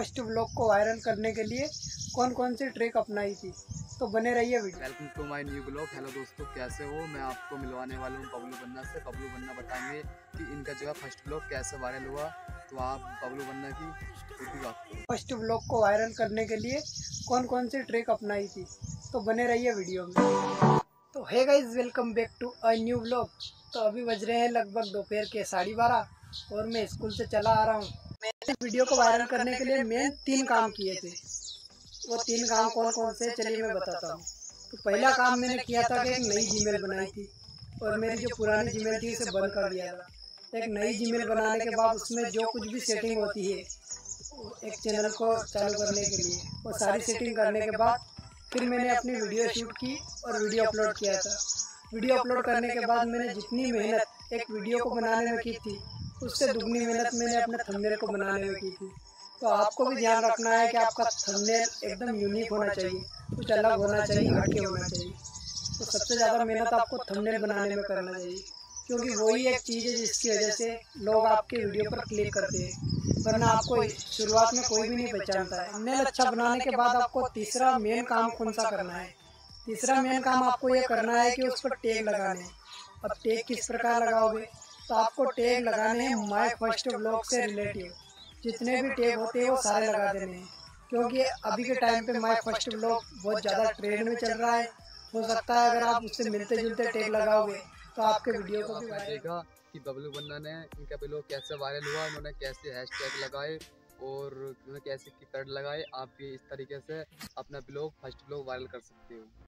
First blog को viral करने के लिए कौन कौन सी ट्रिक अपनाई थी? तो बने रहिए video. Welcome to my new blog hello दोस्तों कैसे हो? मैं आपको मिलवाने वाला हूँ बबलू बन्ना से। बबलू बन्ना बताएँगे कि इनका जो है फ़र्स्ट ब्लॉग कैसे वायरल हुआ। तो आप बबलू बन्ना की फ़र्स्ट ब्लॉग को वायरल करने के लिए कौन कौन सी ट्रिक अपनाई थी? तो बने रहिए वीडियो में। तो है guys welcome back to a new blog तो अभी बज रहे हैं लगभग दोपहर के साढ़े बारह और मैं स्कूल से चला आ रहा हूँ। वीडियो को वायरल करने के लिए मैं तीन काम किए थे। वो तीन काम कौन कौन से चलिए मैं बताता हूँ। तो पहला काम मैंने किया था कि एक नई जीमेल बनाई थी और मेरी जो पुरानी जीमेल थी उसे बंद कर दिया था। एक नई जीमेल बनाने के बाद उसमें जो कुछ भी सेटिंग होती है एक चैनल को चालू करने के लिए वो सारी सेटिंग करने के बाद फिर मैंने अपनी वीडियो शूट की और वीडियो अपलोड किया था। वीडियो अपलोड करने के बाद मैंने जितनी मेहनत एक वीडियो को बनाने में की थी उससे दुगनी मेहनत मैंने अपने थंबनेल को बनाने में की थी। तो आपको भी ध्यान रखना है कि आपका थंबनेल एकदम यूनिक होना चाहिए। कुछ अलग होना चाहिए, हटके होना चाहिए। तो सबसे ज़्यादा मेहनत आपको थंबनेल बनाने में करना चाहिए। क्योंकि वही एक चीज़ है जिसकी वजह से लोग आपके वीडियो पर क्लिक करते हैं। वरना आपको शुरुआत में कोई भी नहीं पहचानता है। थंबनेल अच्छा बनाने के बाद आपको तीसरा मेन काम कौन सा करना है? तीसरा मेन काम आपको ये करना है कि उस पर टैग लगाने हैं। अब टैग किस प्रकार लगाओगे? तो आपको टैग लगाने हैं माय फ़र्स्ट ब्लॉग से रिलेटिव जितने भी टैग होते हैं वो सारे लगा देने हैं। क्योंकि अभी के टाइम पे माय फ़र्स्ट ब्लॉग बहुत ज़्यादा ट्रेंड में चल रहा है। हो सकता है अगर आप उससे मिलते जुलते टैग लगाओगे तो आपके वीडियो को भी देखा कि बबलू बन्ना ने इनका ब्लॉग कैसे वायरल हुआ उन्होंने कैसे हैश टैग लगाए और उन्होंने कैसे कीपैड लगाए। आप भी इस तरीके से अपना ब्लॉग फ़र्स्ट ब्लॉग वायरल कर सकते हो।